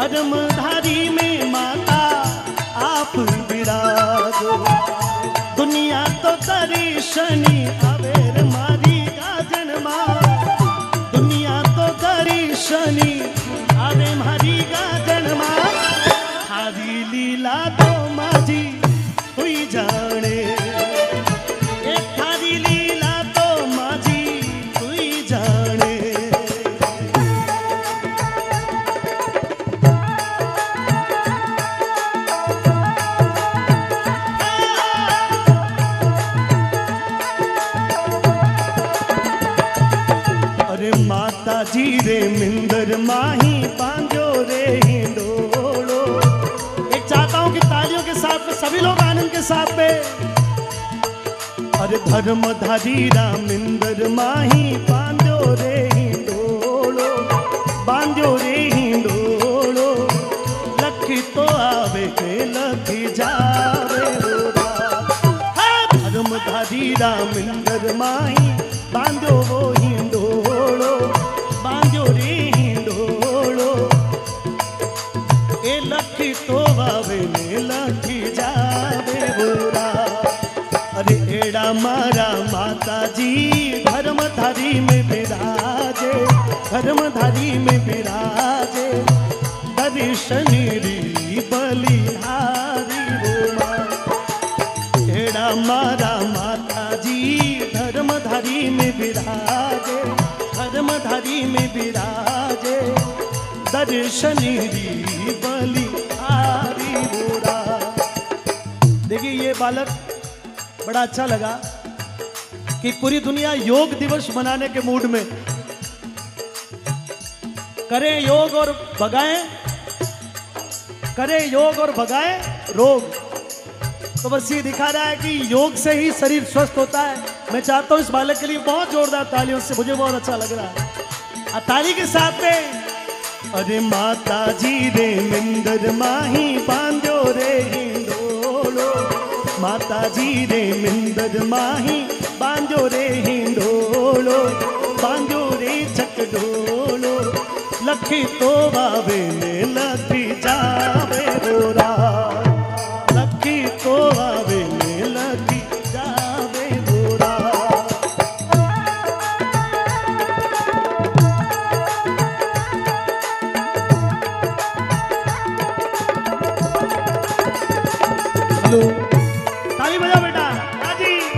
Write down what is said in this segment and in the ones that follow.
धर्मधारी में माता आप विराजो। दुनिया तो करी शनि अवेर माता जी रे मिंदर माही पांजो रे हिंडोलो एक चाहता हूँ कि तालियों के साथ में सभी लोग आनंद के साथ पे। अरे धर्म धारी रामिंदर माही पांजो रे हिंडोलो बांजो रे हिंडोलो लखी तो आवे के लखी जावे धर्म धारी रामिंदर माही धर्म धारी में विराजे, दर्शनी री बलिहारी रोमा। एड़ा मारा माता जी धर्मधारी में विराजे, धर्मधारी में विराजे, दर्शनी री बलि आरी बोरा देखिए ये बालक बड़ा अच्छा लगा कि पूरी दुनिया योग दिवस मनाने के मूड में करें योग और भगाएँ करें योग और भगाएँ रोग। तो बस ये दिखा रहा है कि योग से ही शरीर स्वस्थ होता है। मैं चाहता हूँ इस बालक के लिए बहुत जोरदार तालियों से, मुझे बहुत अच्छा लग रहा है। ताली के साथ में, अरे माता जी रे मिंदर माही बांधो रे, हिंडोलो। माता जी रे मिंदर माही बांधो रे, हिंडोलो। बांधो रे चकडोलो लखी तो बाबे ने लखी जावे रोरा लखी तो आवे ने लखी जावे गोरा हेलो। ताली बजाओ बेटा, राज़ी।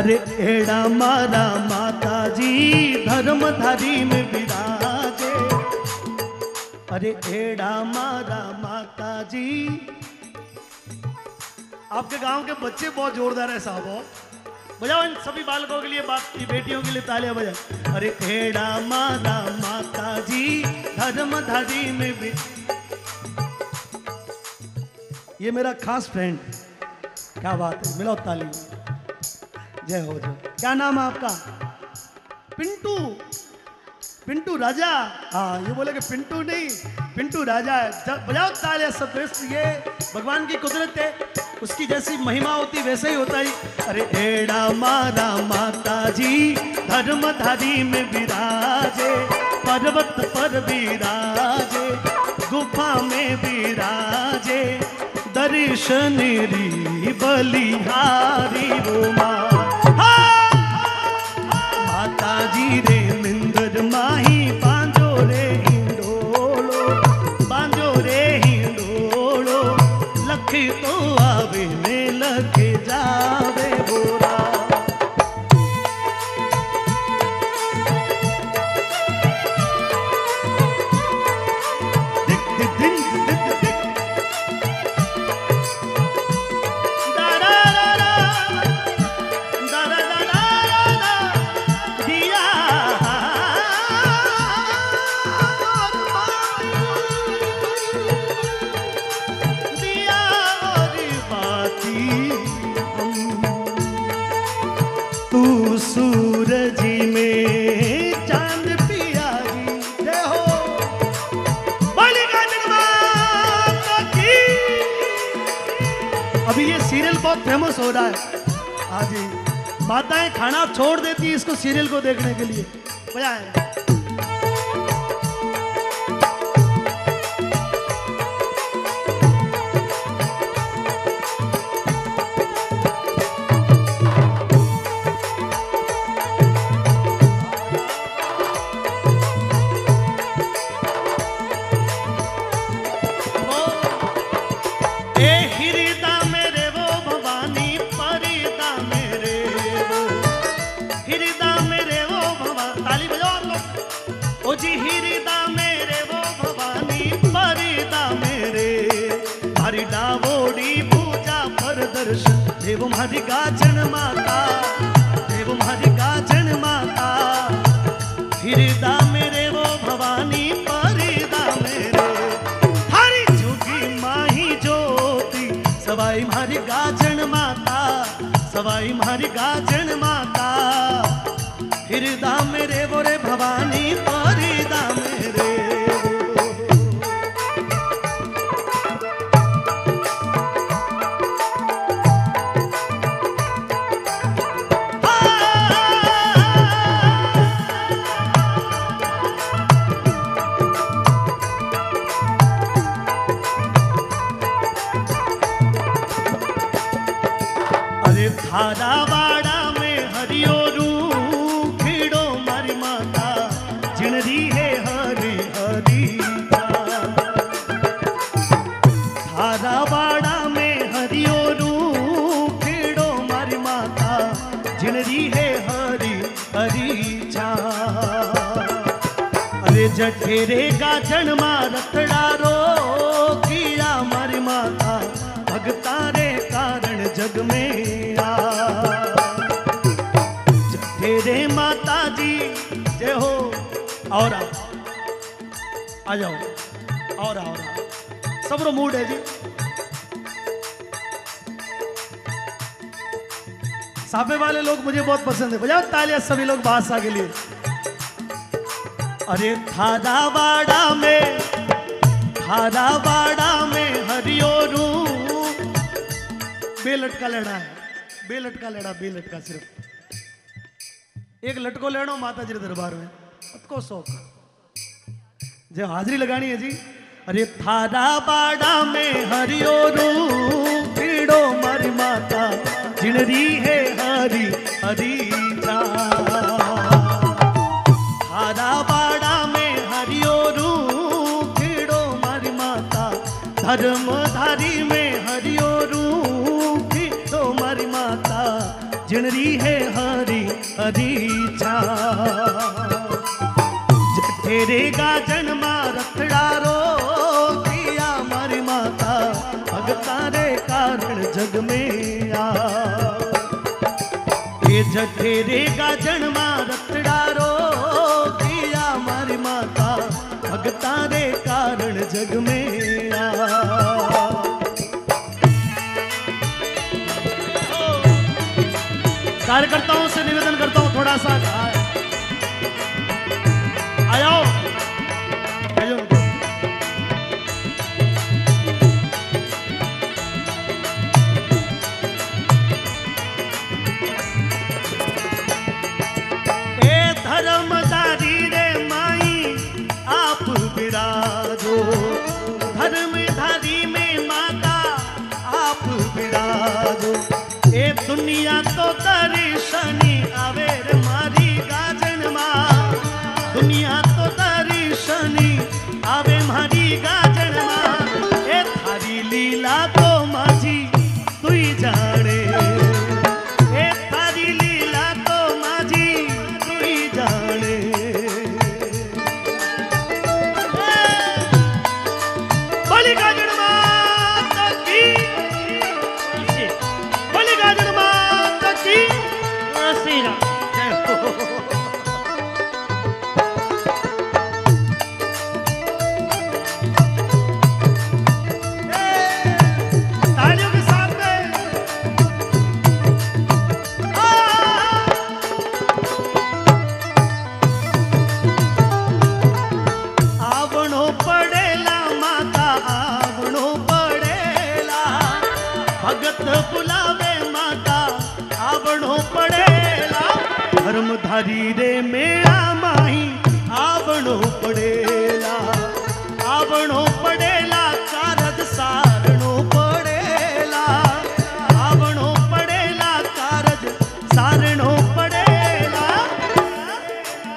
अरे एड़ा मारा माता जी धर्मधारी में विराजे। अरे, एड़ा मारा माता जी आपके गाँव के बच्चे बहुत जोरदार है साहब बजाओ इन सभी बालकों के लिए बाप की बेटियों के लिए तालियाँ बजाओ। अरे, एड़ा मारा माता जी धर्मधारी में भी ये मेरा खास फ्रेंड क्या बात है मिलो ताली। जय हो जय। क्या नाम है आपका? पिंटू। पिंटू राजा। हाँ ये बोले कि पिंटू नहीं पिंटू राजा है। बजाओ तालियाँ सब दोस्त ये भगवान की कुदरत है। उसकी जैसी महिमा होती वैसे ही होता ही। अरे एड़ा मारा माता जी धर्मधारी में विराजे। पर्वत पर विराजे गुफा में विराजे। दर्शन री बलिहारी रोमा रे मिंदर माही पांजो रे। हो रहा है। हाँ जी। माताएँ खाना छोड़ देती है इसको सीरियल को देखने के लिए। मज़ा ए डावोड़ी पूजा पर दर्शन। देव हरि गाजन माता, देव हरि गाजन माता। हिरिदा मेरे वो भवानी परिदा मेरे हरि जुगी माही ज्योति, सवाई मारी गाजन माता, सवाई मारी गाजन माता। हिरदा मेरे बोरे भवानी परिदा अरे धारावाड़ा में हरियो रू खीड़ो मारी माता, जिनरी है हरी हरी धारावाड़ा में हरियो रू खीड़ो मारी माता, जिनरी है हरी हरी चा अरे जठेरे का जन्मा रतड़ारो कीड़ा जय हो। और आ आ जाओ। और आ, और। सबरो मूड है जी। साफे वाले लोग मुझे बहुत पसंद है। बजाओ तालियाँ सभी लोग बादशाह के लिए। अरे थारावाड़ा में थारावाड़ा में हरियो रू बेलटका लड़ा है। बेलटका लेना बेलटका सिर्फ़। एक लटको लेनो माता जी दरबार में। को शौक। जो हाजिरी लगानी है जी। अरे थारावाड़ा में हरियो रू पीड़ो मारी माता जिनरी है हरी हरी जा धारावाड़ा में हरियो रू खीड़ो मारी माता, धर्मधारी में हरियो रू खीड़ो मारी माता जिनरी है हरी हरी छा तेरे गाजन मा रखड़ारो किया मारी माता भगता रे कारण जग में आ। जठेरे का जन्मा रतड़ारो किया मारी माता भगता रे कारण जग में कार्यकर्ताओं से निवेदन थोड़ा सा आयो आयो ए धर्मदारी धर्मधारी रे मेरा माही आवणो पड़ेला आवणो पड़े